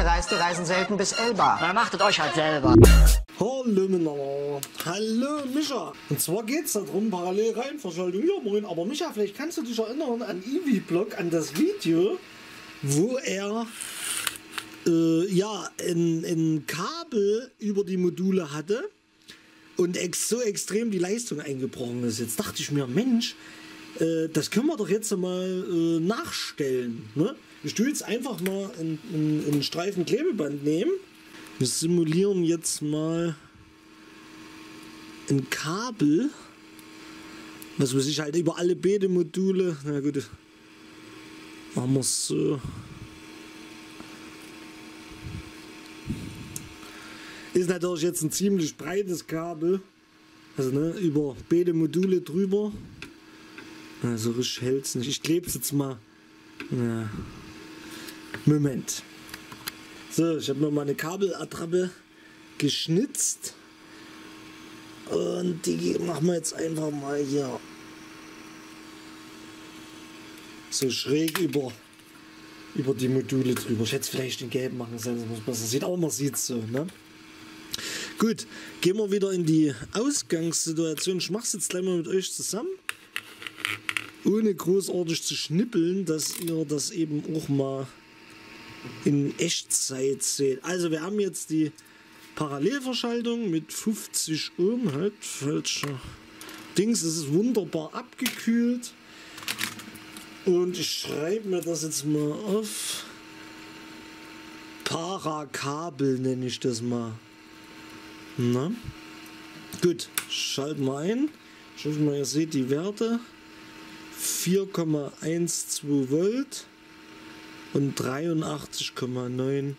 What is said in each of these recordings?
Gereiste reisen selten bis Elba. Na, machtet euch halt selber. Hallo miteinander. Hallo Micha. Und zwar geht es darum, parallel Reihenverschaltung. Ja moin, aber Micha, vielleicht kannst du dich erinnern an Ivi-Blog, an das Video, wo er äh, ja ein, ein Kabel über die Module hatte und ex so extrem die Leistung eingebrochen ist. Jetzt dachte ich mir, Mensch, äh, das können wir doch jetzt mal äh, nachstellen. Ne? Ich tue jetzt einfach mal einen Streifen Klebeband nehmen. Wir simulieren jetzt mal ein Kabel, was weiß ich halt über alle Bede-Module. Na gut, machen wir es so. Ist natürlich jetzt ein ziemlich breites Kabel. Also ne, über beide Module drüber. Also richtig hält es nicht. Ich klebe es jetzt mal. Ja. Moment. So, ich habe noch mal eine Kabelattrappe geschnitzt. Und die machen wir jetzt einfach mal hier so schräg über, über die Module drüber. Ich hätte vielleicht den gelb machen sollen, das muss besser sieht, aber man sieht es so. Ne? Gut, gehen wir wieder in die Ausgangssituation. Ich mache es jetzt gleich mal mit euch zusammen. Ohne großartig zu schnippeln, dass ihr das eben auch mal in Echtzeit seht. Also wir haben jetzt die Parallelverschaltung mit 50 Ohm. Halt, falscher Dings. Es ist wunderbar abgekühlt. Und ich schreibe mir das jetzt mal auf. Parakabel nenne ich das mal. Na? Gut, schalten wir ein. Ich hoffe mal, ihr seht die Werte. 4,12 Volt und 83,9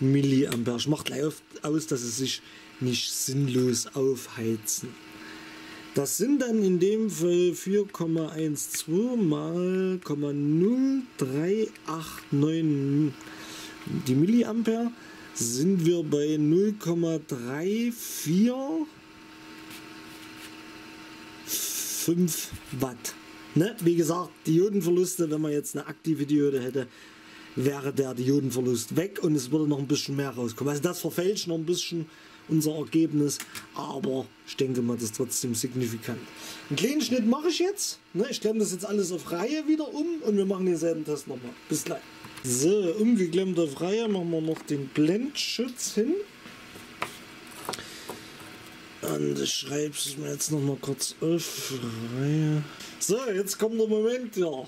Milliampere. Ich mache gleich aus, dass es sich nicht sinnlos aufheizen. Das sind dann in dem Fall 4,12 mal 0,0389 die Milliampere sind wir bei 0,345 Watt. Ne? Wie gesagt, Diodenverluste, wenn man jetzt eine aktive Diode hätte, wäre der Diodenverlust weg und es würde noch ein bisschen mehr rauskommen. Also das verfälscht noch ein bisschen unser Ergebnis, aber ich denke mal, das ist trotzdem signifikant. Einen kleinen Schnitt mache ich jetzt. Ne? Ich klemme das jetzt alles auf Reihe wieder um und wir machen denselben Test nochmal. Bis gleich. So, umgeklemmt auf Reihe machen wir noch den Blendschutz hin. Und ich schreibe es mir jetzt noch mal kurz auf. Reihe. So, jetzt kommt der Moment, ja.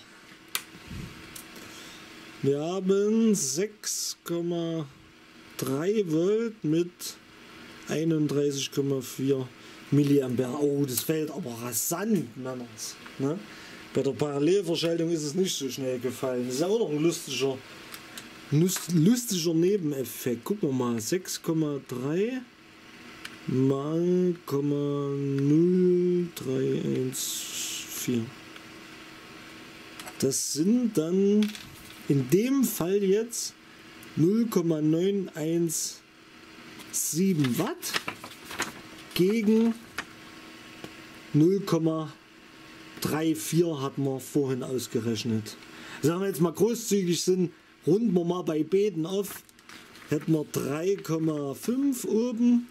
Wir haben 6,3 Volt mit 31,4 Milliampere. Oh, das fällt aber rasant, Männers. Ne? Bei der Parallelverschaltung ist es nicht so schnell gefallen. Das ist auch noch ein lustiger, lustiger Nebeneffekt. Gucken wir mal, 6,3 mal 0,0314. Das sind dann in dem Fall jetzt 0,917 Watt gegen 0,9 3, 4 hat man vorhin ausgerechnet. Sagen wir jetzt mal großzügig sind, runden wir mal bei Beten auf, hätten wir 3,5 oben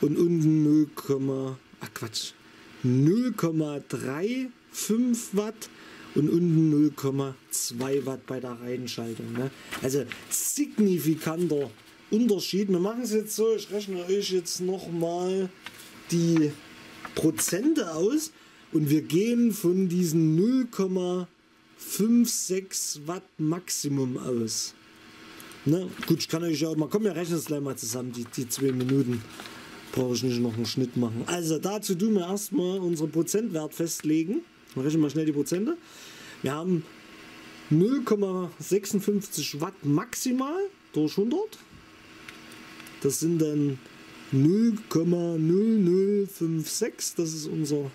und unten 0, ach Quatsch, 0,35 Watt und unten 0,2 Watt bei der Reihenschaltung. Ne? Also signifikanter Unterschied. Wir machen es jetzt so, ich rechne euch jetzt nochmal die Prozente aus und wir gehen von diesen 0,56 Watt Maximum aus. Ne? Gut, ich kann euch ja auch mal, komm, wir rechnen es gleich mal zusammen, die, die zwei Minuten brauche ich nicht noch einen Schnitt machen. Also dazu tun wir erstmal unseren Prozentwert festlegen. Wir rechnen mal schnell die Prozente. Wir haben 0,56 Watt maximal durch 100. Das sind dann 0,0056, das ist unser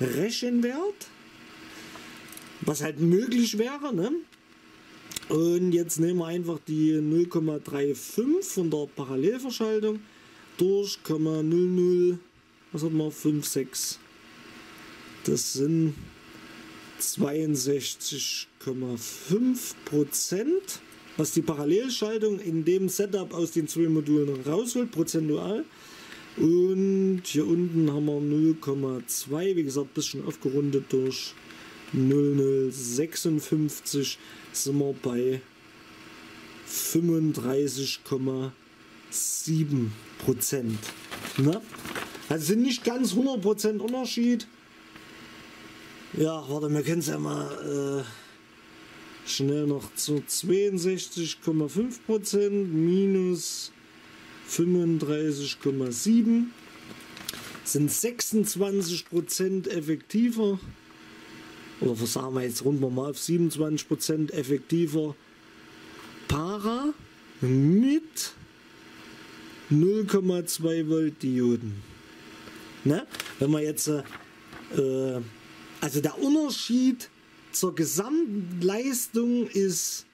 Rechenwert, was halt möglich wäre. Ne? Und jetzt nehmen wir einfach die 0,35 von der Parallelverschaltung durch 0,00, was hat man, 56. Das sind 62,5 Prozent. was die Parallelschaltung in dem Setup aus den zwei Modulen rausholt, prozentual. Und hier unten haben wir 0,2, wie gesagt, ein bisschen aufgerundet durch 0056 sind wir bei 35,7 Prozent. Ne? Also sind nicht ganz 100 Prozent Unterschied. Ja, warte, wir können es ja mal äh, schnell noch zu 62,5 Prozent minus 35,7 sind 26 Prozent effektiver oder was sagen wir jetzt, wir mal auf 27% effektiver Para mit 0,2 Volt Dioden. Ne? Wenn man jetzt, äh, also der Unterschied zur Gesamtleistung ist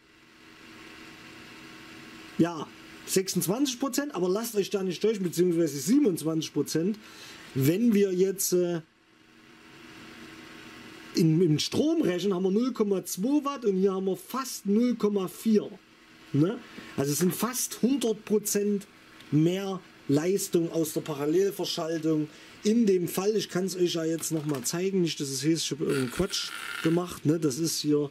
ja 26%, aber lasst euch da nicht durch, beziehungsweise 27%, wenn wir jetzt äh, im Stromrechnen haben wir 0,2 Watt und hier haben wir fast 0,4. Ne? Also es sind fast 100% mehr Leistung aus der Parallelverschaltung. In dem Fall, ich kann es euch ja jetzt nochmal zeigen, nicht, dass es heißt, ich habe irgendeinen Quatsch gemacht. Ne? Das ist hier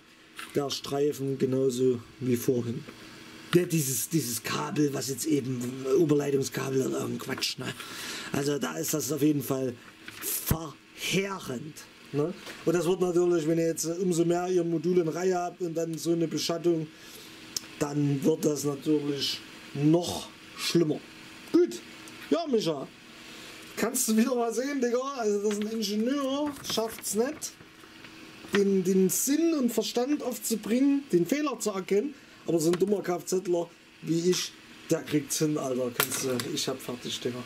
der Streifen genauso wie vorhin. Ja, dieses, dieses Kabel, was jetzt eben Oberleitungskabel oder irgendein Quatsch. Ne? Also da ist das auf jeden Fall verheerend. Ne? Und das wird natürlich, wenn ihr jetzt umso mehr ihr Modul in Reihe habt und dann so eine Beschattung, dann wird das natürlich noch schlimmer. Gut, ja Micha, kannst du wieder mal sehen, Digga, also das ist ein Ingenieur, schafft es nicht, den, den Sinn und Verstand aufzubringen, den Fehler zu erkennen, aber so ein dummer Kfzler wie ich, der kriegt's hin, Alter, kannst du, ich hab fertig, Digga.